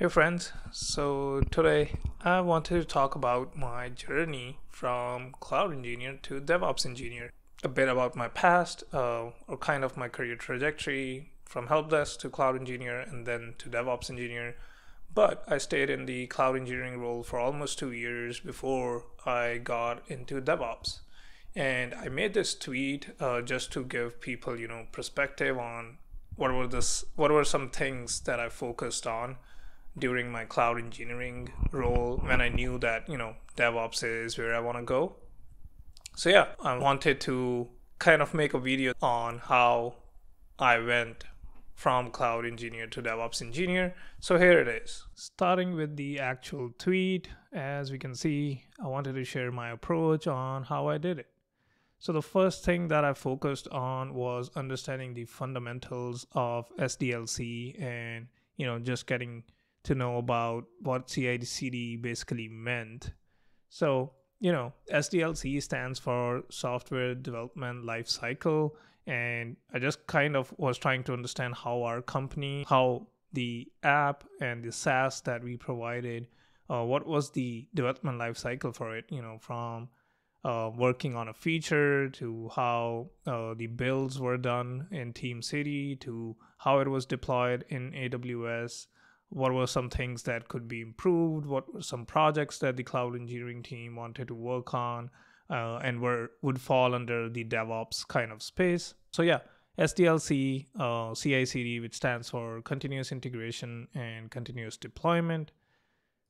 Hey friends, so today I wanted to talk about my journey from cloud engineer to DevOps engineer. A bit about my past, uh, or kind of my career trajectory from help desk to cloud engineer and then to DevOps engineer. But I stayed in the cloud engineering role for almost two years before I got into DevOps. And I made this tweet uh, just to give people, you know, perspective on what were this, what were some things that I focused on during my cloud engineering role when I knew that, you know, DevOps is where I want to go. So yeah, I wanted to kind of make a video on how I went from cloud engineer to DevOps engineer. So here it is. Starting with the actual tweet, as we can see, I wanted to share my approach on how I did it. So the first thing that I focused on was understanding the fundamentals of SDLC and, you know, just getting to know about what CI/CD basically meant. So, you know, SDLC stands for Software Development Life Cycle, and I just kind of was trying to understand how our company, how the app and the SaaS that we provided, uh, what was the development life cycle for it, you know, from uh, working on a feature to how uh, the builds were done in TeamCity to how it was deployed in AWS what were some things that could be improved? What were some projects that the cloud engineering team wanted to work on uh, and were would fall under the devops kind of space? So yeah sdlc uh, cicd which stands for continuous integration and continuous deployment.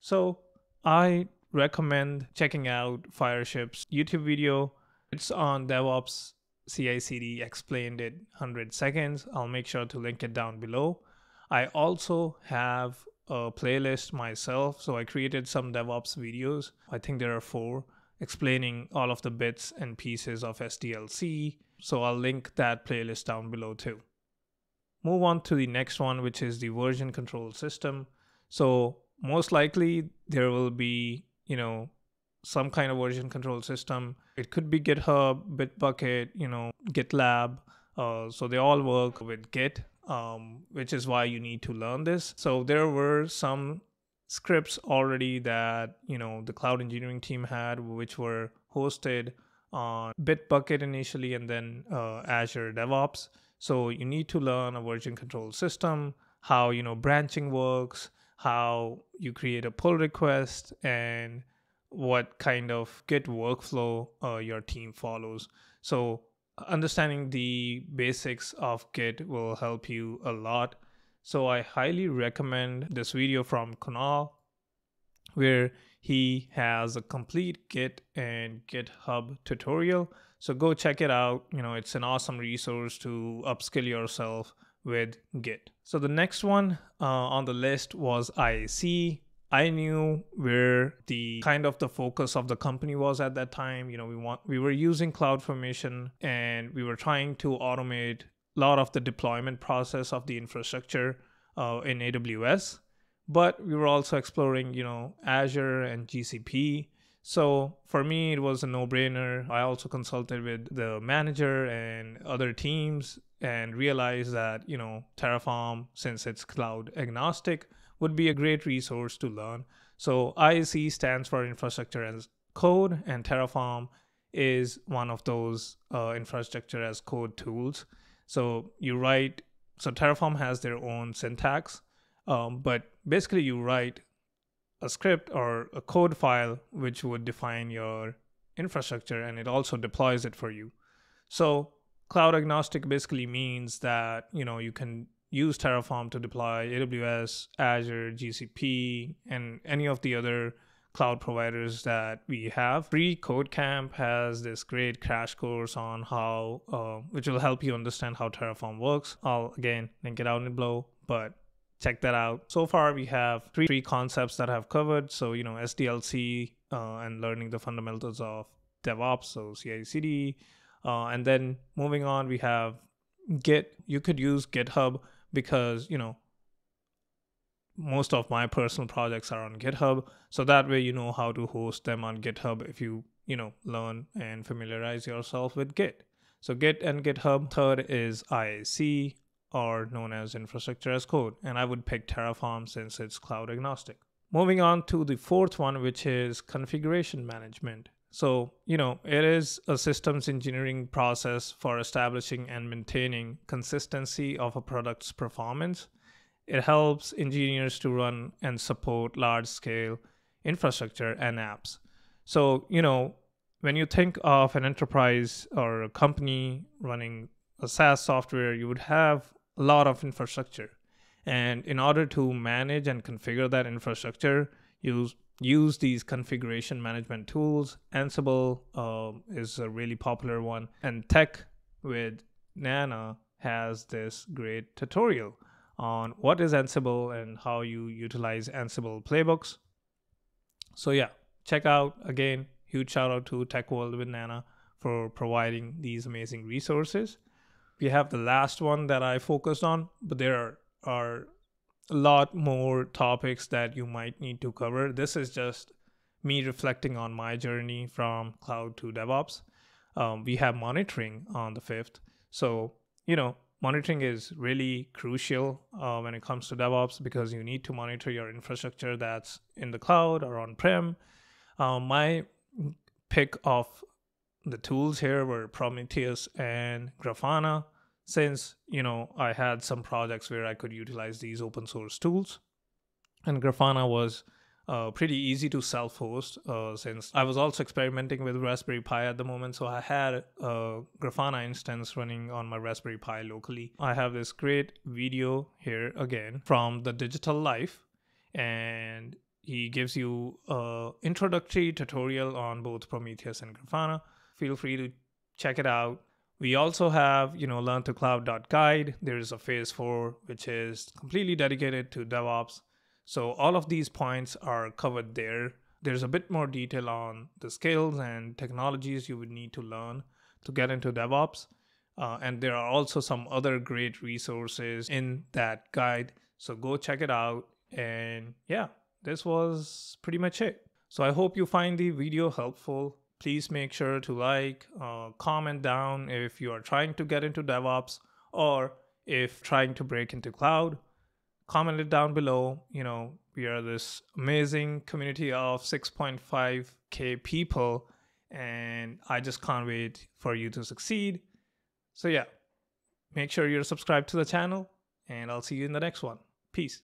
So i recommend checking out fireship's youtube video. It's on devops cicd explained it 100 seconds. I'll make sure to link it down below I also have a playlist myself. So I created some DevOps videos. I think there are four explaining all of the bits and pieces of SDLC. So I'll link that playlist down below too. Move on to the next one, which is the version control system. So most likely there will be, you know, some kind of version control system. It could be GitHub, Bitbucket, you know, GitLab. Uh, so they all work with Git um, which is why you need to learn this. So there were some scripts already that you know the cloud engineering team had, which were hosted on Bitbucket initially, and then uh, Azure DevOps. So you need to learn a version control system, how you know branching works, how you create a pull request, and what kind of Git workflow uh, your team follows. So understanding the basics of Git will help you a lot. So I highly recommend this video from Kunal where he has a complete Git and GitHub tutorial. So go check it out. You know, it's an awesome resource to upskill yourself with Git. So the next one uh, on the list was IAC. I knew where the kind of the focus of the company was at that time. You know, we want we were using CloudFormation and we were trying to automate a lot of the deployment process of the infrastructure uh, in AWS, but we were also exploring, you know, Azure and GCP. So for me, it was a no-brainer. I also consulted with the manager and other teams and realized that you know Terraform, since it's cloud agnostic would be a great resource to learn. So IAC stands for Infrastructure as Code, and Terraform is one of those uh, infrastructure as code tools. So you write, so Terraform has their own syntax, um, but basically you write a script or a code file which would define your infrastructure and it also deploys it for you. So cloud agnostic basically means that you know you can use Terraform to deploy AWS, Azure, GCP, and any of the other cloud providers that we have. Free Code Camp has this great crash course on how, uh, which will help you understand how Terraform works. I'll again link it out in below, but check that out. So far, we have three, three concepts that I've covered. So, you know, SDLC uh, and learning the fundamentals of DevOps, so CI/CD, uh, and then moving on, we have Git. You could use GitHub because you know most of my personal projects are on github so that way you know how to host them on github if you you know learn and familiarize yourself with git so git and github third is iac or known as infrastructure as code. And I would pick Terraform since it's cloud agnostic. Moving on to the fourth one, which is configuration management. So, you know, it is a systems engineering process for establishing and maintaining consistency of a product's performance. It helps engineers to run and support large scale infrastructure and apps. So, you know, when you think of an enterprise or a company running a SaaS software, you would have a lot of infrastructure. And in order to manage and configure that infrastructure, you use these configuration management tools. Ansible uh, is a really popular one, and Tech with Nana has this great tutorial on what is Ansible and how you utilize Ansible playbooks. So yeah, check out again. Huge shout out to Tech World with Nana for providing these amazing resources. We have the last one that I focused on, but there are, are a lot more topics that you might need to cover. This is just me reflecting on my journey from cloud to DevOps. Um, we have monitoring on the fifth. So, you know, monitoring is really crucial uh, when it comes to DevOps because you need to monitor your infrastructure that's in the cloud or on prem. Um, my pick of the tools here were Prometheus and Grafana since you know I had some projects where I could utilize these open source tools, and Grafana was uh, pretty easy to self-host uh, since I was also experimenting with Raspberry Pi at the moment. So I had a Grafana instance running on my Raspberry Pi locally. I have this great video here again from the Digital Life, and he gives you a introductory tutorial on both Prometheus and Grafana. Feel free to check it out. We also have, you know, learn to cloud.guide. There is a phase four, which is completely dedicated to DevOps. So all of these points are covered there. There's a bit more detail on the skills and technologies you would need to learn to get into DevOps. Uh, and there are also some other great resources in that guide. So go check it out. And yeah, this was pretty much it. So I hope you find the video helpful please make sure to like, uh, comment down if you are trying to get into DevOps or if trying to break into cloud. Comment it down below. You know, we are this amazing community of 6.5k people, and I just can't wait for you to succeed. So, yeah, make sure you're subscribed to the channel, and I'll see you in the next one. Peace.